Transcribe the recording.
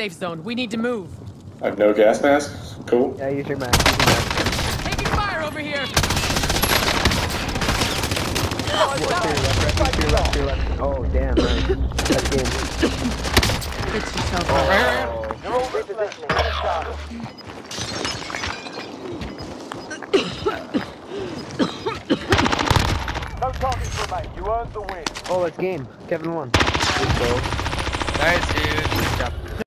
safe zone. We need to move. I have no gas mask. Cool. Yeah, use your mask. Use your mask. Taking fire over here. Oh, damn, Right. Fix yourself up. No repositioning. You earned the win. Oh, it's game. Kevin won. Nice,